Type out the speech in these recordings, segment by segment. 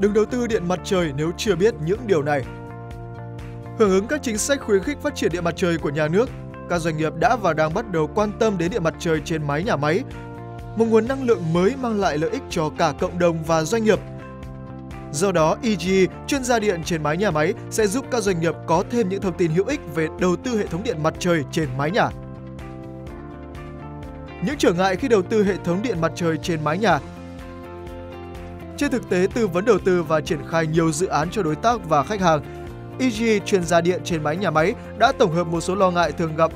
Đừng đầu tư điện mặt trời nếu chưa biết những điều này. Hưởng ứng các chính sách khuyến khích phát triển điện mặt trời của nhà nước, các doanh nghiệp đã và đang bắt đầu quan tâm đến điện mặt trời trên mái nhà máy, một nguồn năng lượng mới mang lại lợi ích cho cả cộng đồng và doanh nghiệp. Do đó, EG, chuyên gia điện trên mái nhà máy, sẽ giúp các doanh nghiệp có thêm những thông tin hữu ích về đầu tư hệ thống điện mặt trời trên mái nhà. Những trở ngại khi đầu tư hệ thống điện mặt trời trên mái nhà trên thực tế, tư vấn đầu tư và triển khai nhiều dự án cho đối tác và khách hàng, EG chuyên gia điện trên mái nhà máy đã tổng hợp một số lo ngại thường gặp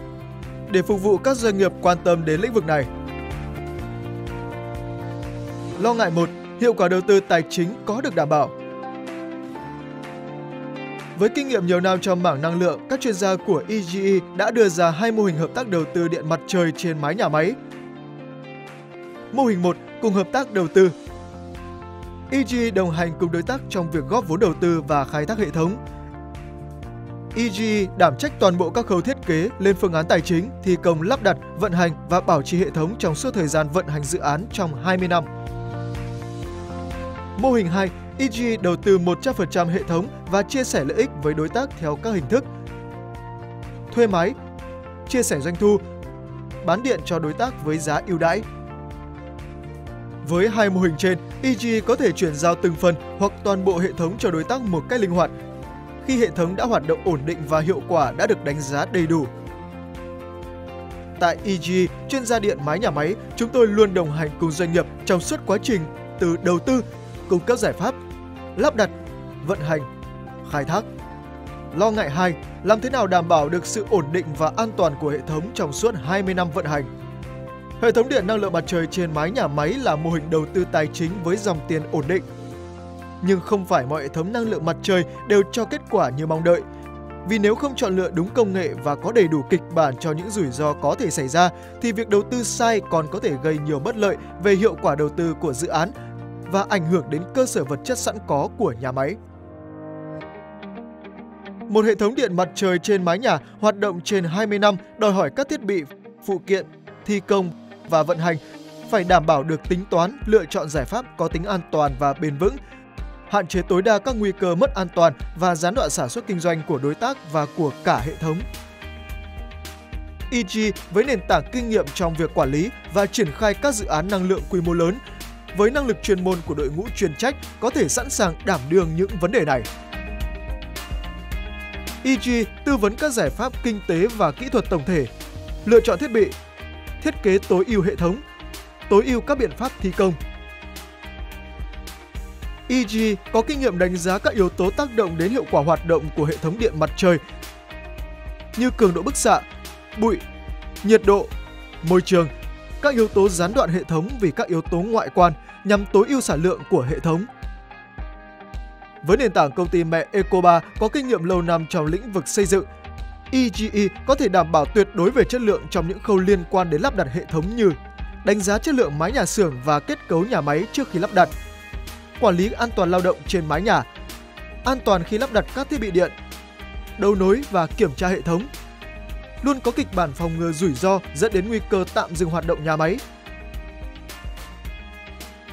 để phục vụ các doanh nghiệp quan tâm đến lĩnh vực này. Lo ngại 1. Hiệu quả đầu tư tài chính có được đảm bảo. Với kinh nghiệm nhiều năm trong mảng năng lượng, các chuyên gia của EGE đã đưa ra hai mô hình hợp tác đầu tư điện mặt trời trên mái nhà máy. Mô hình 1 cùng hợp tác đầu tư EG đồng hành cùng đối tác trong việc góp vốn đầu tư và khai thác hệ thống. EG đảm trách toàn bộ các khâu thiết kế, lên phương án tài chính, thi công lắp đặt, vận hành và bảo trì hệ thống trong suốt thời gian vận hành dự án trong 20 năm. Mô hình 2, EG đầu tư 100% hệ thống và chia sẻ lợi ích với đối tác theo các hình thức thuê máy, chia sẻ doanh thu, bán điện cho đối tác với giá ưu đãi. Với hai mô hình trên, EG có thể chuyển giao từng phần hoặc toàn bộ hệ thống cho đối tác một cách linh hoạt khi hệ thống đã hoạt động ổn định và hiệu quả đã được đánh giá đầy đủ. Tại EG, chuyên gia điện mái nhà máy, chúng tôi luôn đồng hành cùng doanh nghiệp trong suốt quá trình từ đầu tư, cung cấp giải pháp, lắp đặt, vận hành, khai thác. Lo ngại 2, làm thế nào đảm bảo được sự ổn định và an toàn của hệ thống trong suốt 20 năm vận hành. Hệ thống điện năng lượng mặt trời trên mái nhà máy là mô hình đầu tư tài chính với dòng tiền ổn định. Nhưng không phải mọi hệ thống năng lượng mặt trời đều cho kết quả như mong đợi. Vì nếu không chọn lựa đúng công nghệ và có đầy đủ kịch bản cho những rủi ro có thể xảy ra, thì việc đầu tư sai còn có thể gây nhiều bất lợi về hiệu quả đầu tư của dự án và ảnh hưởng đến cơ sở vật chất sẵn có của nhà máy. Một hệ thống điện mặt trời trên mái nhà hoạt động trên 20 năm đòi hỏi các thiết bị, phụ kiện, thi công và vận hành phải đảm bảo được tính toán, lựa chọn giải pháp có tính an toàn và bền vững, hạn chế tối đa các nguy cơ mất an toàn và gián đoạn sản xuất kinh doanh của đối tác và của cả hệ thống. EG với nền tảng kinh nghiệm trong việc quản lý và triển khai các dự án năng lượng quy mô lớn với năng lực chuyên môn của đội ngũ chuyên trách có thể sẵn sàng đảm đương những vấn đề này. EG tư vấn các giải pháp kinh tế và kỹ thuật tổng thể, lựa chọn thiết bị, thiết kế tối ưu hệ thống, tối ưu các biện pháp thi công. EG có kinh nghiệm đánh giá các yếu tố tác động đến hiệu quả hoạt động của hệ thống điện mặt trời như cường độ bức xạ, bụi, nhiệt độ, môi trường, các yếu tố gián đoạn hệ thống vì các yếu tố ngoại quan nhằm tối ưu sản lượng của hệ thống. Với nền tảng công ty mẹ Ecoba có kinh nghiệm lâu năm trong lĩnh vực xây dựng, EGE có thể đảm bảo tuyệt đối về chất lượng trong những khâu liên quan đến lắp đặt hệ thống như đánh giá chất lượng mái nhà xưởng và kết cấu nhà máy trước khi lắp đặt, quản lý an toàn lao động trên mái nhà, an toàn khi lắp đặt các thiết bị điện, đấu nối và kiểm tra hệ thống, luôn có kịch bản phòng ngừa rủi ro dẫn đến nguy cơ tạm dừng hoạt động nhà máy.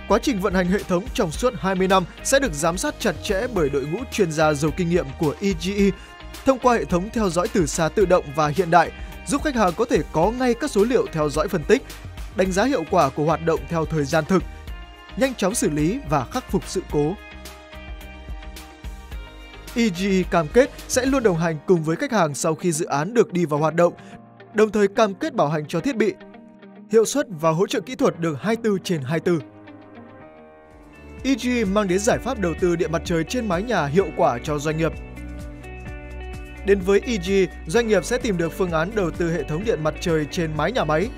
Quá trình vận hành hệ thống trong suốt 20 năm sẽ được giám sát chặt chẽ bởi đội ngũ chuyên gia giàu kinh nghiệm của EGE thông qua hệ thống theo dõi từ xa tự động và hiện đại, giúp khách hàng có thể có ngay các số liệu theo dõi phân tích, đánh giá hiệu quả của hoạt động theo thời gian thực, nhanh chóng xử lý và khắc phục sự cố. EGE cam kết sẽ luôn đồng hành cùng với khách hàng sau khi dự án được đi vào hoạt động, đồng thời cam kết bảo hành cho thiết bị, hiệu suất và hỗ trợ kỹ thuật được 24 trên 24. Ege mang đến giải pháp đầu tư điện mặt trời trên mái nhà hiệu quả cho doanh nghiệp. Đến với EG, doanh nghiệp sẽ tìm được phương án đầu tư hệ thống điện mặt trời trên mái nhà máy.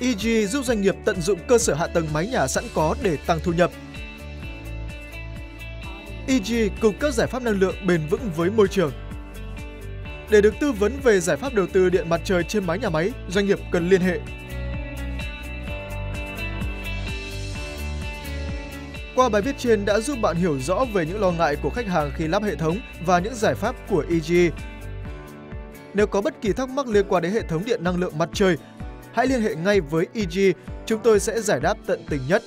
EG giúp doanh nghiệp tận dụng cơ sở hạ tầng mái nhà sẵn có để tăng thu nhập. EG cung cấp giải pháp năng lượng bền vững với môi trường. Để được tư vấn về giải pháp đầu tư điện mặt trời trên mái nhà máy, doanh nghiệp cần liên hệ Qua bài viết trên đã giúp bạn hiểu rõ về những lo ngại của khách hàng khi lắp hệ thống và những giải pháp của EG. Nếu có bất kỳ thắc mắc liên quan đến hệ thống điện năng lượng mặt trời, hãy liên hệ ngay với EG, chúng tôi sẽ giải đáp tận tình nhất.